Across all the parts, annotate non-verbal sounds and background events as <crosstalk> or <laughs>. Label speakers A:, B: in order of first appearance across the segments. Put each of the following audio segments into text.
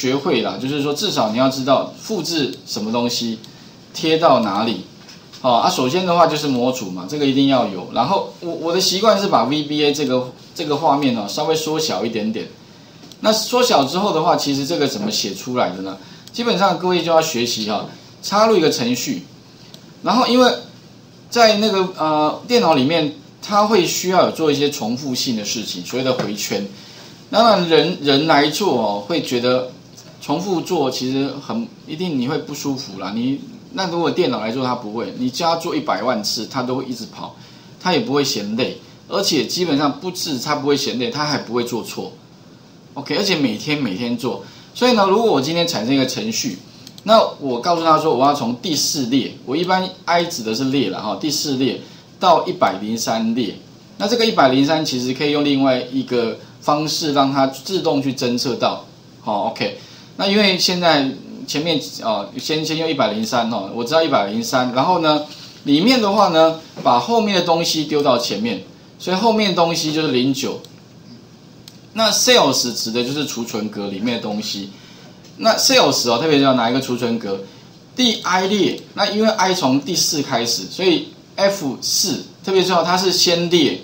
A: 学会啦，就是说至少你要知道复制什么东西，贴到哪里。好啊，首先的话就是模组嘛，这个一定要有。然后我我的习惯是把 VBA 这个这个画面呢稍微缩小一点点。那缩小之后的话，其实这个怎么写出来的呢？基本上各位就要学习哈，插入一个程序，然后因为在那个呃电脑里面，它会需要有做一些重复性的事情，所谓的回圈。当然人人来做哦，会觉得重复做其实很一定你会不舒服啦，你。那如果电脑来做，它不会，你叫它做一百万次，它都会一直跑，它也不会嫌累，而且基本上不止它不会嫌累，它还不会做错，OK，而且每天每天做，所以呢，如果我今天产生一个程序，那我告诉他说我要从第四列，我一般 I 指的是列了哈，第四列到一百零三列，那这个一百零三其实可以用另外一个方式让它自动去侦测到，好 OK，那因为现在。前面哦，先先用一百零三哦，我知道一百零三，然后呢，里面的话呢，把后面的东西丢到前面，所以后面东西就是零九。那 sales 指的就是储存格里面的东西。那 sales 哦，特别要拿一个储存格，第 i 列，那因为 i 从第四开始，所以 F 四特别重要，它是先列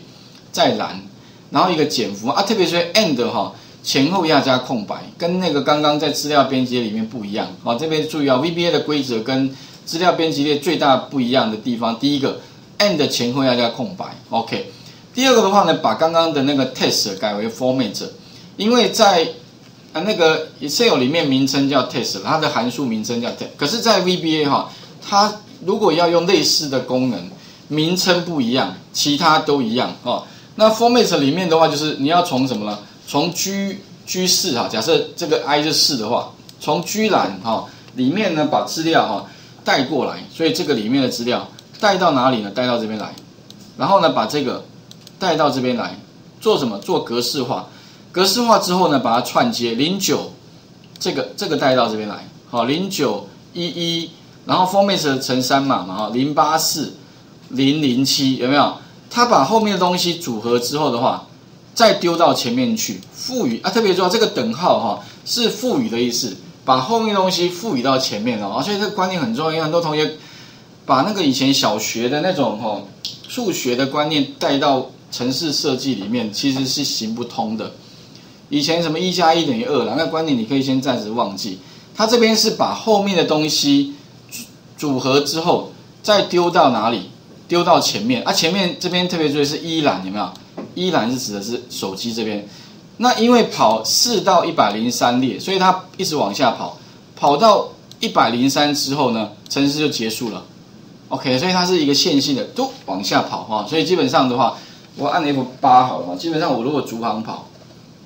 A: 再栏，然后一个减符啊，特别是 end 哈。前后要加空白，跟那个刚刚在资料编辑里面不一样。好，这边注意啊，VBA 的规则跟资料编辑列最大不一样的地方，第一个，and 前后要加空白，OK。第二个的话呢，把刚刚的那个 test 改为 format，因为在呃那个 Excel 里面名称叫 test，它的函数名称叫 test，可是，在 VBA 哈，它如果要用类似的功能，名称不一样，其他都一样哦。那 format 里面的话，就是你要从什么呢？从 G G 四哈，假设这个 I 是四的话，从 G 栏哈里面呢把资料哈带过来，所以这个里面的资料带到哪里呢？带到这边来，然后呢把这个带到这边来，做什么？做格式化。格式化之后呢，把它串接零九，这个这个带到这边来，好零九一一，然后 format 乘三码嘛哈，零八四零零七有没有？它把后面的东西组合之后的话。再丢到前面去，赋予啊，特别重要这个等号哈是赋予的意思，把后面东西赋予到前面哦，所以这个观念很重要。因为很多同学把那个以前小学的那种哈数学的观念带到城市设计里面，其实是行不通的。以前什么一加一等于二了，那观念你可以先暂时忘记。他这边是把后面的东西组合之后，再丢到哪里？丢到前面啊，前面这边特别注意是一栏，有没有？依然是指的是手机这边，那因为跑四到一百零三列，所以它一直往下跑，跑到一百零三之后呢，程式就结束了。OK，所以它是一个线性的，都往下跑哈。所以基本上的话，我按 F 八好了嘛，基本上我如果逐行跑，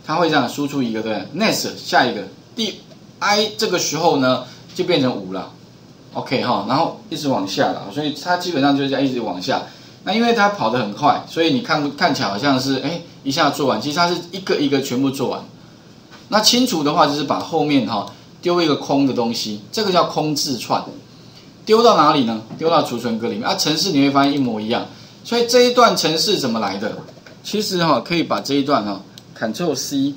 A: 它会这样输出一个对，next 下一个，第 I 这个时候呢就变成五了。OK 哈，然后一直往下了，所以它基本上就是这样一直往下。那因为它跑得很快，所以你看看起来好像是哎一下做完，其实它是一个一个全部做完。那清除的话就是把后面哈丢一个空的东西，这个叫空字串，丢到哪里呢？丢到储存格里面啊。程式你会发现一模一样，所以这一段程式怎么来的？其实哈可以把这一段哈 Ctrl C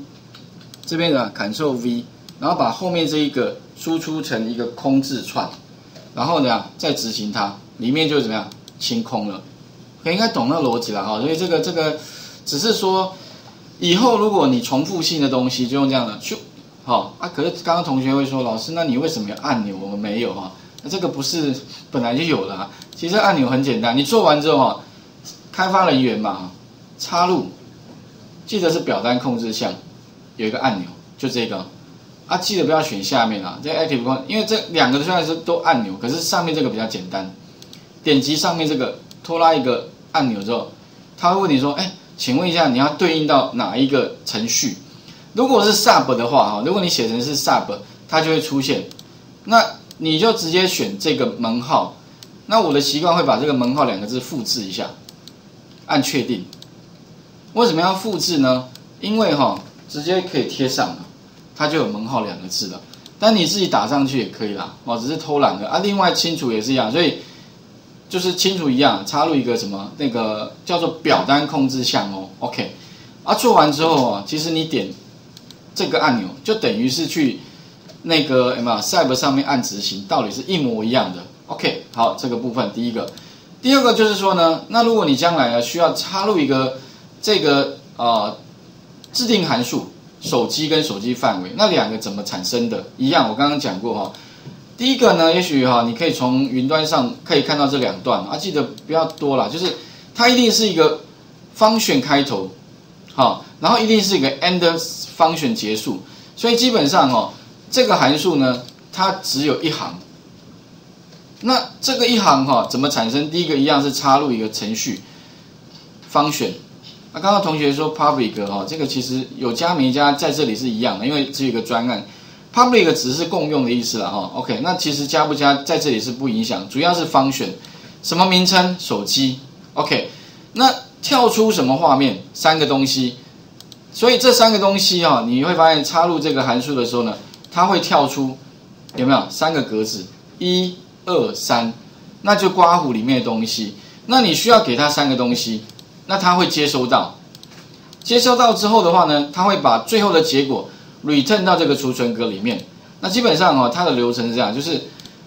A: 这边的 Ctrl V，然后把后面这一个输出成一个空字串，然后呢再执行它，里面就怎么样清空了。应该懂那个逻辑了哈，所以这个这个只是说，以后如果你重复性的东西就用这样的就好啊。可是刚刚同学会说，老师，那你为什么要按钮？我们没有哈，那这个不是本来就有的啊。其实按钮很简单，你做完之后哈，开发人员嘛，插入，记得是表单控制项有一个按钮，就这个啊，记得不要选下面啊，这 Active 控，因为这两个虽然是都按钮，可是上面这个比较简单，点击上面这个拖拉一个。按钮之后，他会问你说：“哎，请问一下，你要对应到哪一个程序？如果是 sub 的话，哈，如果你写成是 sub，它就会出现。那你就直接选这个门号。那我的习惯会把这个门号两个字复制一下，按确定。为什么要复制呢？因为哈，直接可以贴上了，它就有门号两个字了。但你自己打上去也可以啦，哦，只是偷懒的啊。另外清除也是一样，所以。就是清楚一样，插入一个什么那个叫做表单控制项哦，OK，啊做完之后啊，其实你点这个按钮就等于是去那个什么 Cyber 上面按执行，道理是一模一样的。OK，好，这个部分第一个，第二个就是说呢，那如果你将来啊需要插入一个这个呃制定函数，手机跟手机范围，那两个怎么产生的？一样，我刚刚讲过哈。第一个呢，也许哈，你可以从云端上可以看到这两段啊，记得不要多了，就是它一定是一个 function 开头，好，然后一定是一个 end function 结束，所以基本上哈，这个函数呢，它只有一行。那这个一行哈怎么产生？第一个一样是插入一个程序，function。那刚刚同学说 public 哈，这个其实有加没加在这里是一样的，因为只有一个专案，public 只是共用的意思了哈。OK，那其实加不加在这里是不影响，主要是 function。什么名称？手机。OK，那跳出什么画面？三个东西。所以这三个东西哈，你会发现插入这个函数的时候呢，它会跳出有没有三个格子？一。二三，那就刮胡里面的东西。那你需要给它三个东西，那它会接收到。接收到之后的话呢，它会把最后的结果 return 到这个储存格里面。那基本上哦，它的流程是这样，就是，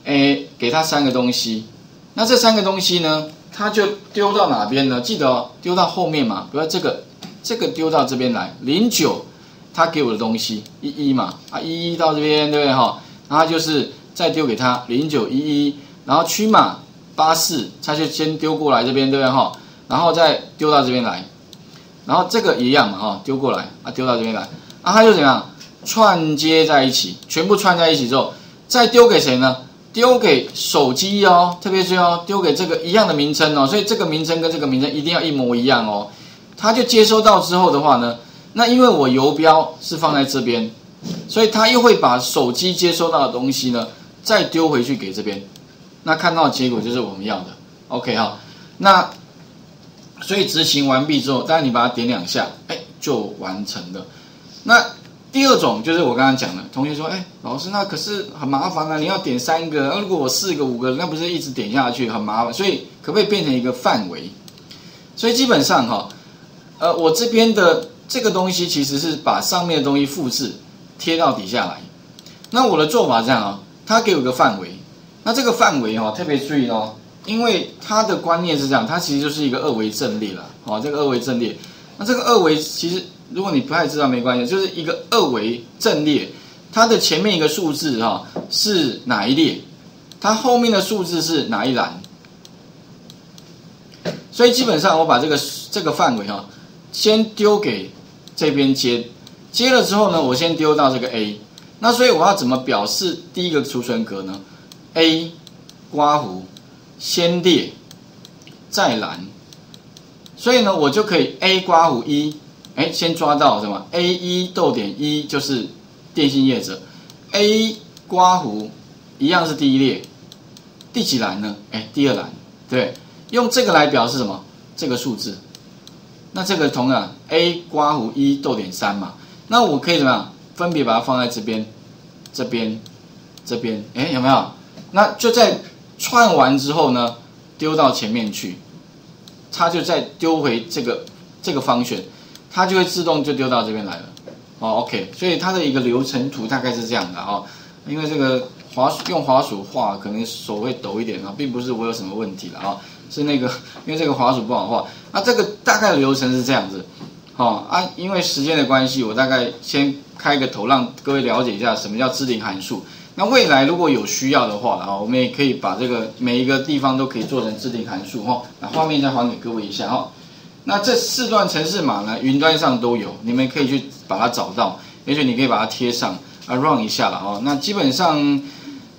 A: 诶，给他三个东西。那这三个东西呢，他就丢到哪边呢？记得哦，丢到后面嘛。比如这个，这个丢到这边来。零九，他给我的东西一一嘛，啊一一到这边，对不对哈？然后就是。再丢给他零九一一，然后区码八四，他就先丢过来这边，对不对哈？然后再丢到这边来，然后这个一样嘛哈，丢过来啊，丢到这边来，啊，他就怎样串接在一起，全部串在一起之后，再丢给谁呢？丢给手机哦，特别是哦，丢给这个一样的名称哦，所以这个名称跟这个名称一定要一模一样哦。他就接收到之后的话呢，那因为我游标是放在这边，所以他又会把手机接收到的东西呢。再丢回去给这边，那看到的结果就是我们要的，OK 哈。那所以执行完毕之后，当然你把它点两下，哎，就完成了。那第二种就是我刚刚讲的，同学说，哎，老师，那可是很麻烦啊，你要点三个，那如果我四个、五个，那不是一直点下去很麻烦？所以可不可以变成一个范围？所以基本上哈，呃，我这边的这个东西其实是把上面的东西复制贴到底下来。那我的做法这样啊。它给我个范围，那这个范围哈特别注意哦，因为它的观念是这样，它其实就是一个二维阵列了，哦，这个二维阵列，那这个二维其实如果你不太知道没关系，就是一个二维阵列，它的前面一个数字哈是哪一列，它后面的数字是哪一栏，所以基本上我把这个这个范围哈先丢给这边接，接了之后呢，我先丢到这个 A。那所以我要怎么表示第一个储存格呢？A 刮弧先列再栏，所以呢我就可以 A 刮弧一，哎先抓到什么？A 一逗点一就是电信业者，A 刮弧一样是第一列，第几栏呢？哎第二栏，对，用这个来表示什么？这个数字，那这个同样 A 刮弧一逗点三嘛，那我可以怎么样？分别把它放在这边、这边、这边，哎，有没有？那就在串完之后呢，丢到前面去，它就再丢回这个这个方选，它就会自动就丢到这边来了。哦，OK，所以它的一个流程图大概是这样的哦。因为这个滑用滑鼠画，可能手会抖一点啊，并不是我有什么问题了啊，是那个 <laughs> 因为这个滑鼠不好画。那这个大概流程是这样子，好啊，因为时间的关系，我大概先。开个头，让各位了解一下什么叫置顶函数。那未来如果有需要的话，啊，我们也可以把这个每一个地方都可以做成置顶函数哈。那画面再还给各位一下哈。那这四段程式码呢，云端上都有，你们可以去把它找到，也许你可以把它贴上啊，run 一下了哦。那基本上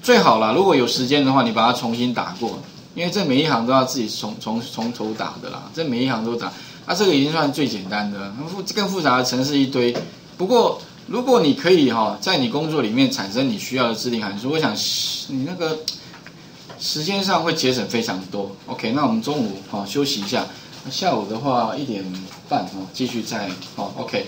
A: 最好了，如果有时间的话，你把它重新打过，因为这每一行都要自己从从从头打的啦，这每一行都打。那这个已经算最简单的，复更复杂的程式一堆，不过。如果你可以哈，在你工作里面产生你需要的制定函数，我想你那个时间上会节省非常多。OK，那我们中午哈休息一下，下午的话一点半哈继续再好 OK。